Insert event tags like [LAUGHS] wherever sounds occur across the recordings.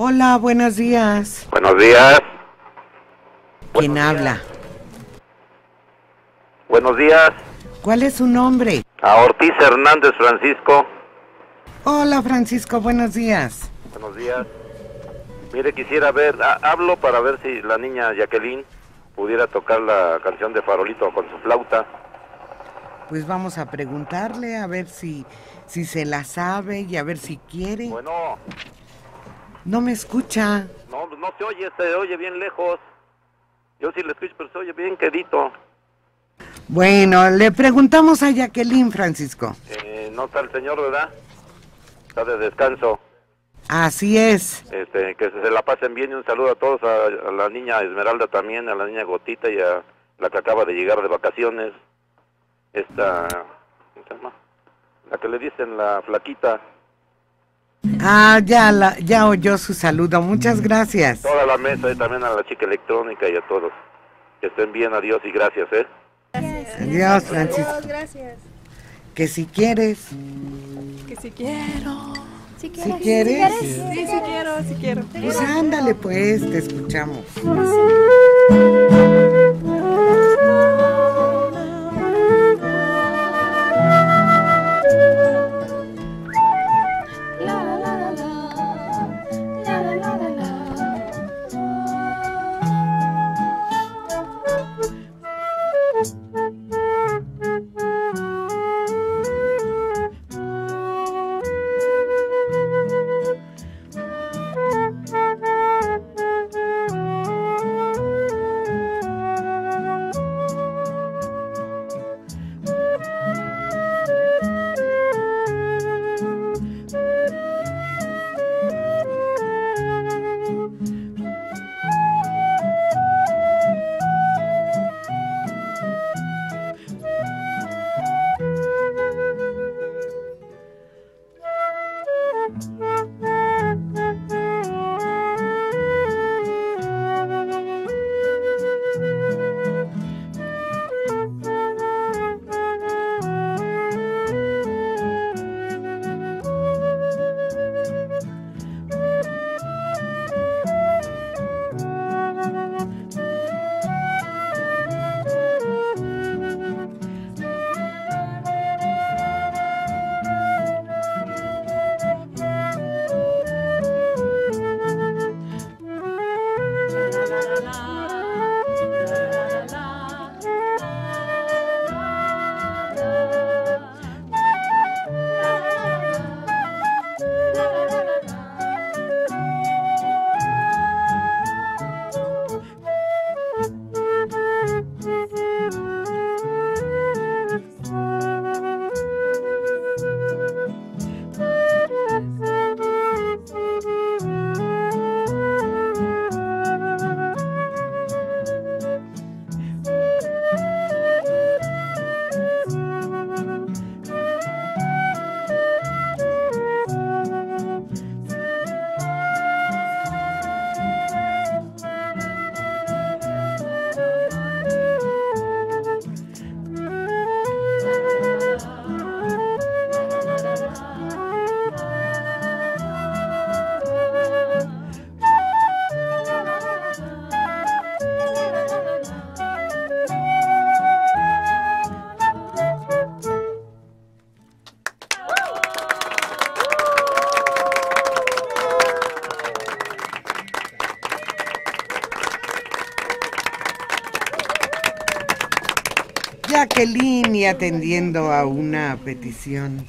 Hola, buenos días. Buenos días. ¿Quién Buenos habla? días. Buenos días. ¿Cuál es su nombre? A Ortiz Hernández Francisco. Hola, Francisco, buenos días. Buenos días. Mire, quisiera ver, ha- hablo para ver si la niña Jacqueline pudiera tocar la canción de Farolito con su flauta. Pues vamos a preguntarle a ver si, si se la sabe y a ver si quiere. Bueno, No me escucha. no, no se oye, se oye bien lejos. Yo sí le escucho, pero se oye bien quedito. Bueno, le preguntamos a Jacqueline, Francisco. Eh, no está el señor, ¿verdad? Está de descanso. Así es. Este, que se la pasen bien y un saludo a todos, a, a la niña Esmeralda también, a la niña Gotita y a la que acaba de llegar de vacaciones. Esta, ¿cómo se llama? La que le dicen la flaquita. Ah, ya, la, ya oyó su saludo. Muchas gracias. Toda la mesa y también a la chica electrónica y a todos. Que estén bien, adiós y gracias, ¿eh? Adiós, Francisco. gracias. Que si quieres, Que si quiero. si Si quieres, Sí, sí quiero, sí quiero. pues ándale pues, te escuchamos. Y atendiendo a una petición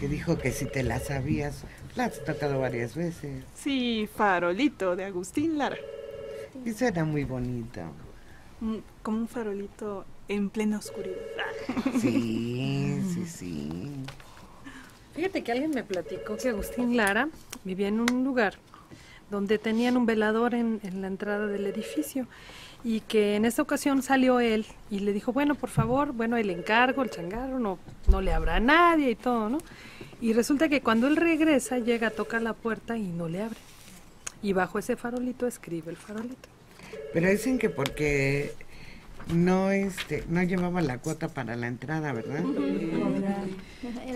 que dijo que si te la sabías, la has tocado varias veces. Sí, farolito de Agustín Lara. Y suena muy bonito. Mm, Como un farolito en plena oscuridad. Sí, sí, sí. Fíjate que alguien me platicó que Agustín Lara vivía en un lugar donde tenían un velador en, la entrada del edificio y que en esta ocasión salió él y le dijo, bueno, por favor, bueno, el encargo, el changarro, no, no le habrá a nadie y todo, ¿no? Y resulta que cuando él regresa, llega, toca la puerta y no le abre. Y bajo ese farolito escribe el farolito. Pero dicen que porque no este no llevaba la cuota para la entrada, ¿verdad?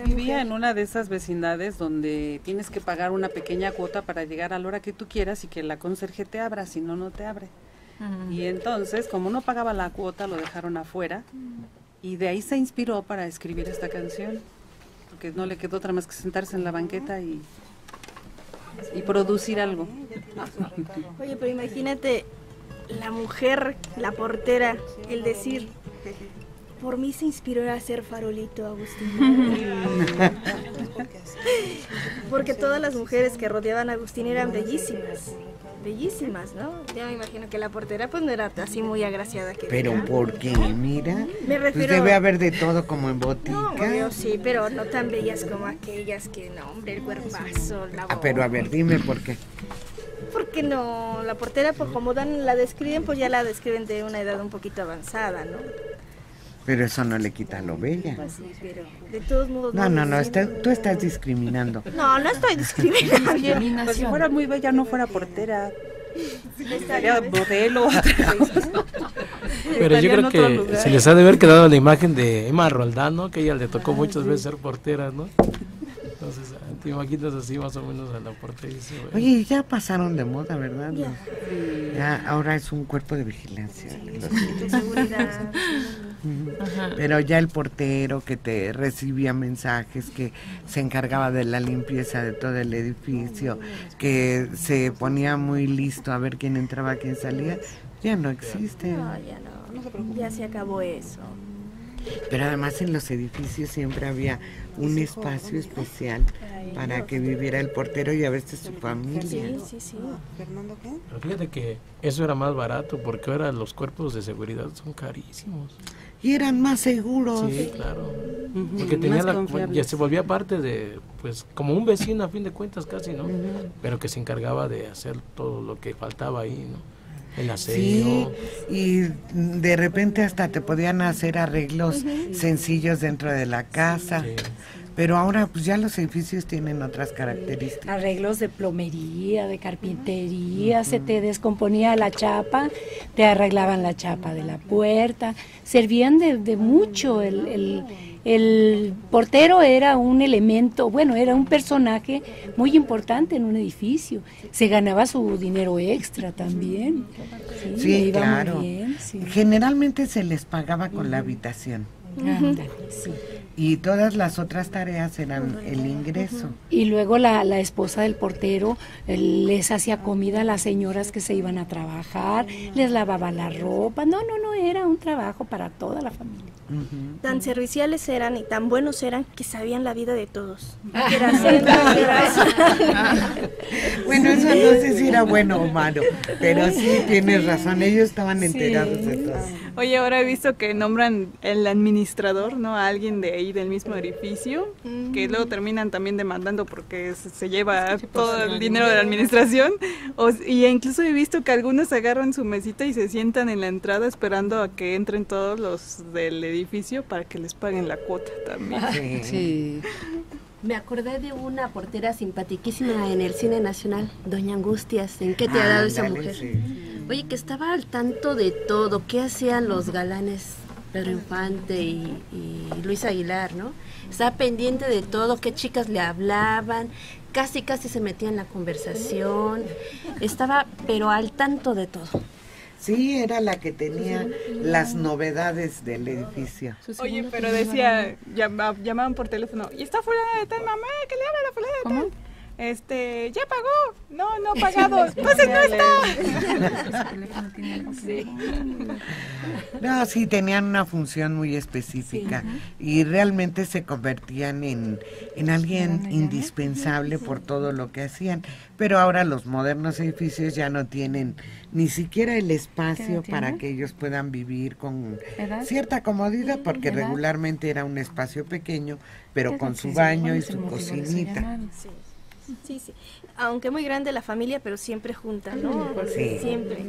Vivía en una de esas vecindades donde tienes que pagar una pequeña cuota para llegar a la hora que tú quieras y que la conserje te abra, si no, no te abre. Y entonces, como no pagaba la cuota, lo dejaron afuera y de ahí se inspiró para escribir esta canción, porque no le quedó otra más que sentarse en la banqueta y, y producir algo. Oye, pero imagínate la mujer, la portera, el decir, por mí se inspiró a hacer farolito, Agustín. [LAUGHS] Porque todas las mujeres que rodeaban a Agustín eran bellísimas. Bellísimas, ¿no? Ya me imagino que la portera pues no era así muy agraciada que Pero diga. porque, mira, Me pues refiero- debe haber de todo como en botica. No, sí, pero no tan bellas como aquellas que, no, hombre, el cuerpazo, la Ah, pero a ver, dime por qué. Porque no, la portera, pues como dan, la describen, pues ya la describen de una edad un poquito avanzada, ¿no? Pero eso no le quita lo bella. Pues sí, pero de todos modos. No, no, no, está- tú estás discriminando. [LAUGHS] No, no estoy discriminando. Pues si fuera muy bella, no fuera portera. Bien. modelo. [LAUGHS] Pero yo Estaría creo que se les ha de haber quedado la imagen de Emma Roldán, ¿no? Que a ella le tocó muchas veces ser portera, ¿no? Te imaginas así más o menos a la porteriza. güey. Oye, ya pasaron de moda, ¿verdad? Ya. Ya, ahora es un cuerpo de vigilancia. Los- De seguridad. [LAUGHS] Pero ya el portero que te recibía mensajes, que se encargaba de la limpieza de todo el edificio, que se ponía muy listo a ver quién entraba, quién salía, ya no existe. No, ya no. Ya se acabó eso. Pero además en los edificios siempre había un espacio especial para que viviera el portero y a veces su familia. Sí, sí, sí. Pero fíjate que eso era más barato porque ahora los cuerpos de seguridad son carísimos. Y eran más seguros. Sí, claro. Porque tenía la, ya se volvía parte de, pues, como un vecino a fin de cuentas casi, ¿no? Pero que se encargaba de hacer todo lo que faltaba ahí, ¿no? El Sí, y de repente hasta te podían hacer arreglos sencillos dentro de la casa. Sí. Pero ahora pues ya los edificios tienen otras características. arreglos de plomería, de carpintería, se te descomponía la chapa, te arreglaban la chapa de la puerta, servían de, de mucho. El, el- el portero era un elemento, bueno, era un personaje muy importante en un edificio. Se ganaba su dinero extra también. Sí, le Sí, iba muy claro. bien, sí. Generalmente se les pagaba con la habitación Ándale, sí. Y todas las otras tareas eran el ingreso. Y luego la, la esposa del portero les hacía comida a las señoras que se iban a trabajar, les lavaba la ropa. No, no, no, era un trabajo para toda la familia. Tan serviciales eran y tan buenos eran que sabían la vida de todos. Era eso. [LAUGHS] Bueno, eso no sé si era bueno o malo, pero sí tienes razón, ellos estaban enterados de todo. Oye, ahora he visto que nombran el administrador, ¿no? A alguien de ahí del mismo edificio, que luego terminan también demandando porque se, se lleva todo el dinero de la administración. O, y incluso he visto que algunos agarran su mesita y se sientan en la entrada esperando a que entren todos los del edificio para que les paguen la cuota también. Sí. Sí. Me acordé de una portera simpaticísima en el cine nacional, Doña Angustias. ¿En qué te ha dado esa Ándale, mujer? sí. Oye, que estaba al tanto de todo. ¿Qué hacían los galanes Pedro Infante y, y Luis Aguilar, no? Estaba pendiente de todo, qué chicas le hablaban, casi, casi se metía en la conversación. Estaba, pero al tanto de todo. Sí, era la que tenía las novedades del edificio. Oye, pero decía, llama- llamaban por teléfono, y está fulana de tal mamá, que le habla la fulana de tal. Este, ya pagó. No, no ha pagado. [LAUGHS] Entonces no está. No, sí, tenían una función muy específica y realmente se convertían en, en alguien indispensable por todo lo que hacían. Pero ahora los modernos edificios ya no tienen ni siquiera el espacio para que ellos puedan vivir con cierta comodidad, porque regularmente era un espacio pequeño, pero con su baño y su cocinita. Sí. Sí. Aunque muy grande la familia, pero siempre junta, ¿no? Sí. Siempre.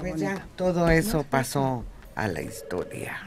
Pues ya todo eso pasó a la historia.